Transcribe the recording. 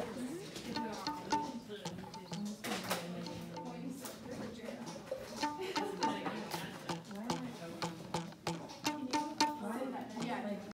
Ready? Yes.